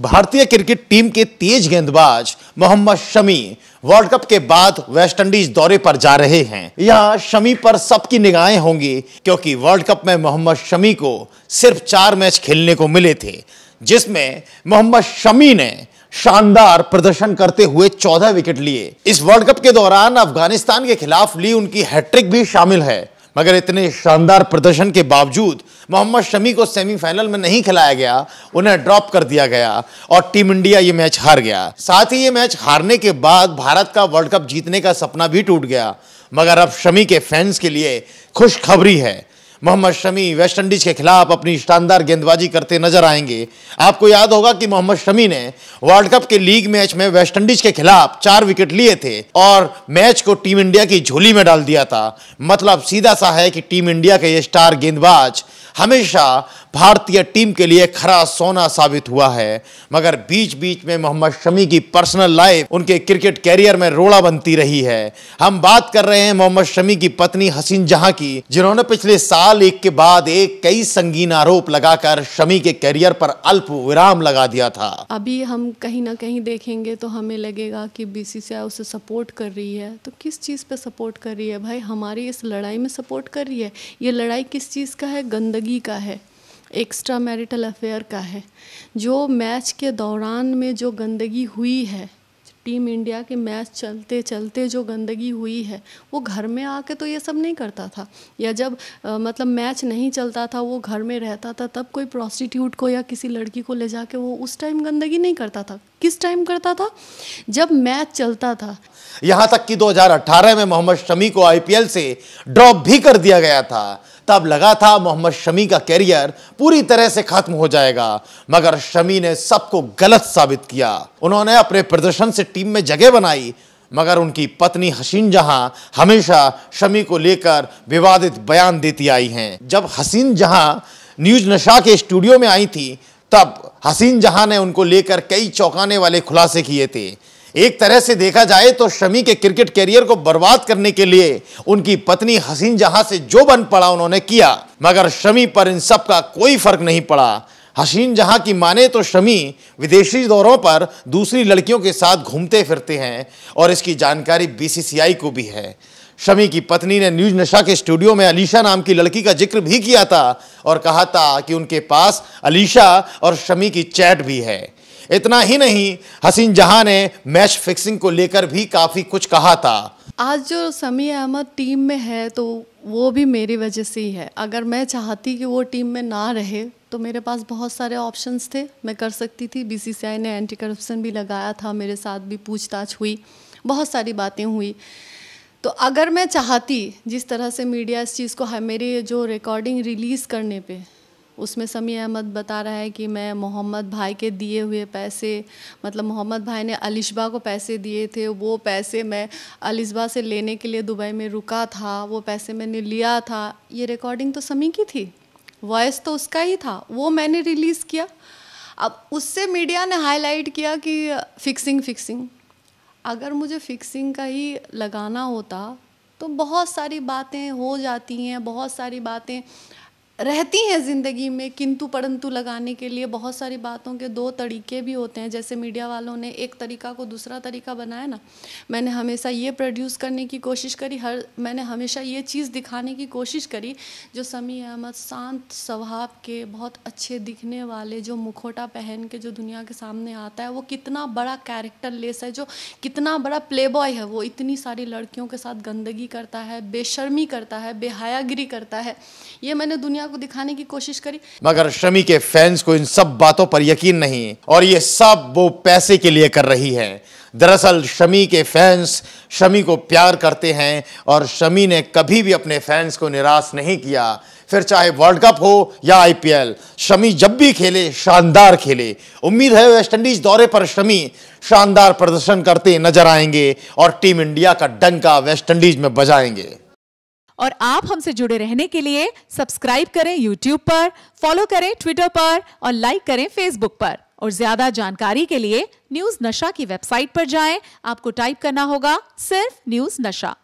भारतीय cricket team के तेज गेंदबाज मोहम्मद शमी वर्ल्ड कप के बाद वेस्टइंडीज दौरे पर जा रहे हैं। यहाँ शमी पर सबकी निगाहें होंगी, क्योंकि वर्ल्ड कप में मोहम्मद शमी को सिर्फ़ चार मैच खेलने को मिले थे, जिसमें मोहम्मद शमी ने शानदार प्रदर्शन करते हुए 14 विकेट लिए। इस वर्ल्ड कप के दौरान अफ़गानिस्तान के खिलाफ ली उनकी हैट्रिक भी शामिल है। मगर इतने शानदार प्रदर्शन के बावजूद मोहम्मद शमी को सेमीफाइनल में नहीं खिलाया गया, उन्हें ड्रॉप कर दिया गया और टीम इंडिया ये मैच हार गया। साथ ही ये मैच हारने के बाद भारत का वर्ल्ड कप जीतने का सपना भी टूट गया, मगर अब शमी के फैंस के लिए खुशखबरी है। मोहम्मद शमी वेस्टइंडीज के खिलाफ अपनी शानदार गेंदबाजी करते नज़र आएँगे। आपको याद होगा कि मोहम्मद शमी ने वर्ल्ड कप के लीग मैच में वेस्टइंडीज के खिलाफ चार विकेट लिए थे और मैच को टीम इंडिया की झोली में डाल दिया था। मतलब सीधा सा है कि टीम इंडिया के ये स्टार गेंदबाज हमेशा भारतीय टीम के लिए खरा सोना साबित हुआ है। मगर बीच बीच में मोहम्मद शमी की पर्सनल लाइफ, उनके क्रिकेट कैरियर में रोड़ा बनती रही है। हम बात कर रहे हैं मोहम्मद शमी की पत्नी हसीन जहाँ की, जिन्होंने पिछले साल एक के बाद एक कई संगीन आरोप लगाकर शमी के कैरियर पर अल्प विराम लगा दिया था। अभी हम कहीं ना कहीं देखेंगे तो हमें लगेगा कि बीसीसीआई उसे सपोर्ट कर रही है। तो किस चीज़ पे सपोर्ट कर रही है? भाई, हमारी इस लड़ाई में सपोर्ट कर रही है। ये लड़ाई किस चीज़ का है? गंदगी का है एक्स्ट्रा मैरिटल अफेयर का है। जो मैच के दौरान में जो गंदगी हुई है टीम इंडिया के मैच चलते चलते जो गंदगी हुई है वो घर में आके तो ये सब नहीं करता था। या जब आ, मतलब मैच नहीं चलता था वो घर में रहता था तब कोई प्रॉस्टिट्यूट को या किसी लड़की को ले जाके वो उस टाइम गंदगी नहीं करता था। किस टाइम करता था? जब मैच चलता था। यहाँ तक कि 2018 में मोहम्मद शमी को आईपीएल से ड्रॉप भी कर दिया गया था। तब लगा था मोहम्मद शमी का कैरियर पूरी तरह से खत्म हो जाएगा, मगर शमी ने सबको गलत साबित किया। उन्होंने अपने प्रदर्शन से टीम में जगह बनाई, मगर उनकी पत्नी हसीन जहाँ हमेशा शमी को लेकर विवादित बयान देती आई हैं। जब हसीन जहाँ न्यूज़ नशा के स्टूडियो में आई थी, तब हसीन जहाँ ने उनको लेकर कई चौंकाने वाले खुलासे किए थे। एक तरह से देखा जाए तो शमी के क्रिकेट कैरियर को बर्बाद करने के लिए उनकी पत्नी हसीन जहाँ से जो बन पड़ा उन्होंने किया, मगर शमी पर इन सब का कोई फ़र्क नहीं पड़ा। हसीन जहाँ की माने तो शमी विदेशी दौरों पर दूसरी लड़कियों के साथ घूमते फिरते हैं और इसकी जानकारी बीसीसीआई को भी है। शमी की पत्नी ने न्यूज़ नशा के स्टूडियो में अलीशा नाम की लड़की का ज़िक्र भी किया था और कहा था कि उनके पास अलीशा और शमी की चैट भी है। इतना ही नहीं, हसीन जहाँ ने मैच फिक्सिंग को लेकर भी काफ़ी कुछ कहा था। आज जो समी अहमद टीम में है तो वो भी मेरी वजह से ही है। अगर मैं चाहती कि वो टीम में ना रहे तो मेरे पास बहुत सारे ऑप्शंस थे। मैं कर सकती थी। बीसीसीआई ने एंटी करप्शन भी लगाया था। मेरे साथ भी पूछताछ हुई। बहुत सारी बातें हुई। तो अगर मैं चाहती, जिस तरह से मीडिया इस चीज़ को है मेरी जो रिकॉर्डिंग रिलीज़ करने पे, उसमें समी अहमद बता रहा है कि मैं मोहम्मद भाई के दिए हुए पैसे मतलब मोहम्मद भाई ने अलिशबा को पैसे दिए थे। वो पैसे मैं अलिशबा से लेने के लिए दुबई में रुका था। वो पैसे मैंने लिया था। ये रिकॉर्डिंग तो समी की थी। वॉइस तो उसका ही था, वो मैंने रिलीज़ किया। अब उससे मीडिया ने हाईलाइट किया कि फ़िक्सिंग फ़िक्सिंग अगर मुझे फ़िक्सिंग का ही लगाना होता तो बहुत सारी बातें हो जाती हैं, बहुत सारी बातें रहती हैं ज़िंदगी में, किंतु परंतु लगाने के लिए बहुत सारी बातों के दो तरीके भी होते हैं। जैसे मीडिया वालों ने एक तरीका को दूसरा तरीका बनाया ना, मैंने हमेशा ये प्रोड्यूस करने की कोशिश करी, हर, मैंने हमेशा ये चीज़ दिखाने की कोशिश करी जो समी अहमद, शांत स्वभाव के, बहुत अच्छे दिखने वाले, जो मुखोटा पहन के जो दुनिया के सामने आता है, वो कितना बड़ा कैरेक्टर लेस है, जो कितना बड़ा प्ले बॉय है, वो इतनी सारी लड़कियों के साथ गंदगी करता है, बेशर्मी करता है, बेहयागिरी करता है। ये मैंने दुनिया को दिखाने की कोशिश करी। मगर शमी के फैंस को इन सब बातों पर यकीन नहीं और ये सब वो पैसे के लिए कर रही है। दरअसल शमी के फैंस शमी को प्यार करते हैं और शमी ने कभी भी अपने फैंस को निराश नहीं किया। फिर चाहे वर्ल्ड कप हो या आईपीएल शमी जब भी खेले, शानदार खेले। उम्मीद है वेस्टइंडीज दौरे पर शमी शानदार प्रदर्शन करते नज़र आएँगे और टीम इंडिया का डंका वेस्टइंडीज में बजाएँगे। और आप हमसे जुड़े रहने के लिए सब्सक्राइब करें यूट्यूब पर फॉलो करें ट्विटर पर और लाइक करें फेसबुक पर। और ज़्यादा जानकारी के लिए न्यूज़ नशा की वेबसाइट पर जाएँ। आपको टाइप करना होगा सिर्फ़ न्यूज़ नशा